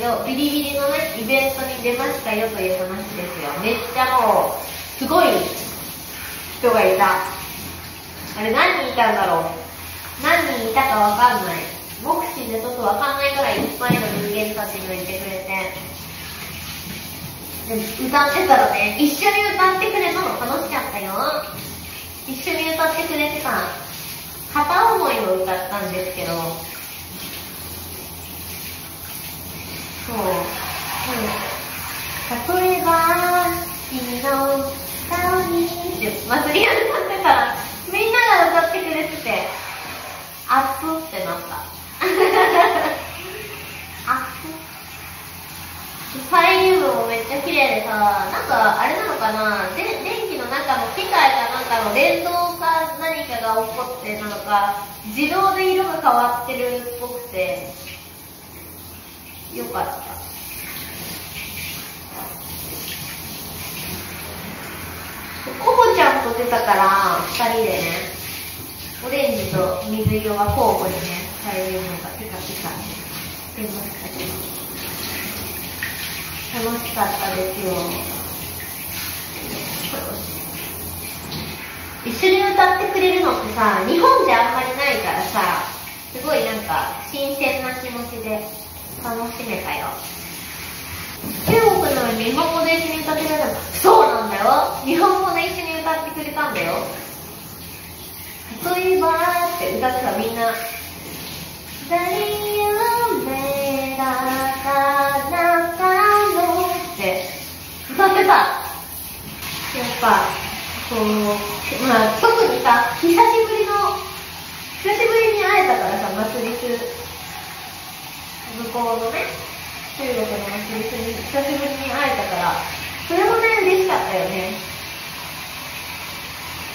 ど、ビリビリのね、イベントに出ましたよという話ですよ。めっちゃもう、すごい人がいた。あれ何人いたんだろう何人いたかわかんない。目視でちょっとわかんないくらいいっぱいの人間たちがいてくれて。歌ってたらね、一緒に歌ってくれたの楽しかったよ。一緒に歌ってくれてた。片思いを歌ったんですけど、そう。うん、例えば、君の顔にって祭りが歌ってたら、みんなが歌ってくれてて、アップってなった。アップファイリウムもめっちゃ綺麗でさ、なんかあれなのかな？で電気の中の機械かなんかの連動か何かが起こってなのか、自動で色が変わってるっぽくて、よかった。ボちゃんと出たから、二人でね、オレンジと水色が交互にね、されるのがピカピカ出ましたけど、楽しかったですよ。一緒に歌ってくれるのってさ、日本じゃあんまりないからさ、すごいなんか新鮮な気持ちで楽しめたよ。中国なの日本語で一緒に歌ってくれたのそうなんだよ日本語で一緒に歌ってくれたんだよ。例えばって歌ってたみんな、って歌ってた。やっぱ、こう、まあ特にさ、久しぶりの、久しぶりに会えたからさ、祭りす向こうのね、中国の祭りに久しぶりに会えたから、それもね、嬉しかったよね。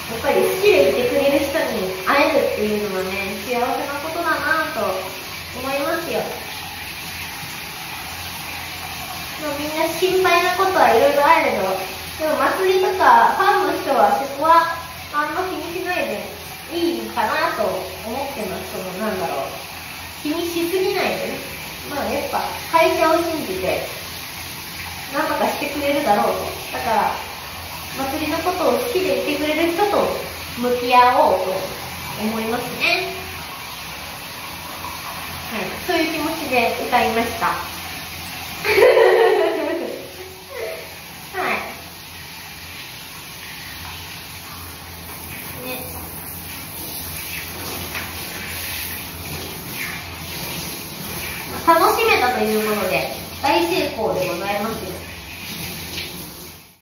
やっぱり好きでいてくれる人に会えるっていうのはね、幸せなことだなと思いますよ。でもみんな心配なことはいろいろあるけど、でも祭りとかファンの人はそこはあんま気にしないでいいかなと思ってます。そのなんだろう。気にしすぎないでね。まあやっぱ会社を信じて何とかしてくれるだろうと。だから、祭りのことを好きでいてくれる人と向き合おうと思いますね。はい、そういう気持ちで歌いました。はい。楽しめたというもので大成功でございますよ。